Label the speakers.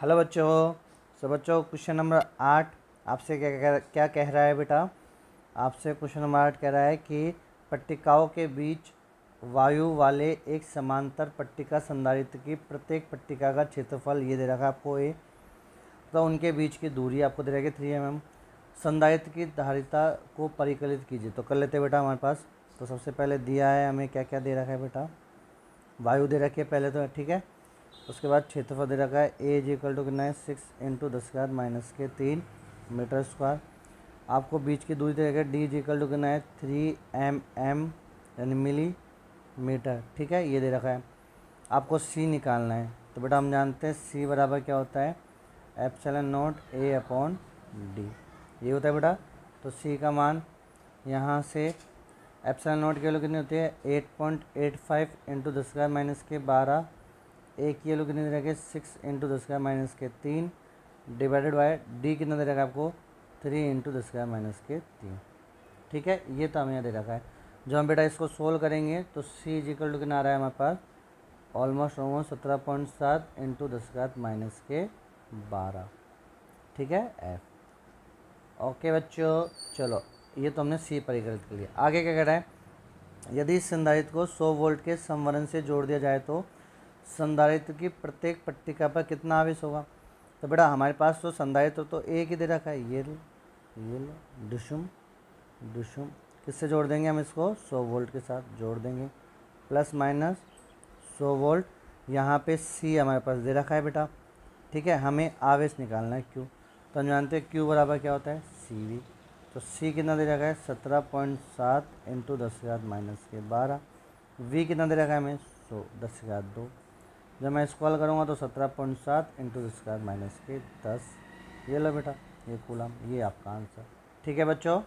Speaker 1: Hello बच्चों, सो बच्चों, question number आठ, आपसे क्या कह क्या कह रहा है बेटा? आपसे क्वेश्चन नंबर आठ कह रहा है कि पट्टिकाओं के बीच वायु वाले एक समांतर पट्टिका संधारित्र की प्रत्येक पट्टिका का क्षेत्रफल ये दे रखा है आपको ए तो उनके बीच की दूरी आपको दे रखी थ्री एम एम संधारित्र की धारिता को परिकलित कीजिए। तो कर लेते बेटा हमारे पास। तो सबसे पहले दिया है हमें क्या क्या दे रखा है बेटा? वायु दे रखी है पहले तो ठीक है? उसके बाद क्षेत्रफल दे रखा है ए जी इक्वल टू कितना है? सिक्स इंटू दस का माइनस के तीन मीटर स्क्वायर आपको बीच की दूरी दे रखा है डी जी इक्वल टू कितना है? थ्री एम एम यानी मिली मीटर ठीक है? ये दे रखा है। आपको सी निकालना है। तो बेटा हम जानते हैं सी बराबर क्या होता है? Epsilon naught A upon D ये होता है बेटा। तो सी का मान यहाँ से एप्सलन नोट की वैल्यू कितनी होती है? Eight point eight five into दस का माइनस के बारह एक की वैल्यू कितनी दे रखी? सिक्स इंटू दस का माइनस के तीन डिवाइडेड बाय डी कितना दे रखा है आपको? थ्री इंटू दस का माइनस के तीन। ठीक है? ये तो हमें यहाँ दे रखा है। जो हम बेटा इसको सोल्व करेंगे तो सी इजिकल टू कितना आ रहा है हमारे पास? ऑलमोस्ट ऑलमोस्ट सत्रह पॉइंट सात इंटू दस का माइनस के बारह। ठीक है? एफ़ ओके बच्चों, चलो, ये तो हमने सी परिकलित कर लिया। आगे क्या कह रहा है? यदि इस संधारित्र को 100 वोल्ट के संवरण से जोड़ दिया जाए तो संधारित्र की प्रत्येक पट्टिका पर कितना आवेश होगा? तो बेटा, हमारे पास तो संधारित्र तो एक ही दे रखा है। ये लो ये लो डिशुम डिशुम किससे जोड़ देंगे हम इसको? 100 वोल्ट के साथ जोड़ देंगे। प्लस माइनस 100 वोल्ट यहाँ पे सी हमारे पास दे रखा है बेटा। ठीक है, हमें आवेश निकालना है क्यू तो हम जानते हैं क्यू बराबर क्या होता है? सी वी तो सी कितना दे रखा है? सत्रह पॉइंट सात इंटू दस हज़ार माइनस के बारह। वी कितना दे रखा है हमें? सो, दस हज़ार दो। जब मैं इसको हल करूँगा तो सत्रह पॉइंट सात इंटू स्क्वायर माइनस के दस। ये लो बेटा, ये कूलम ये आपका आंसर ठीक है बच्चों?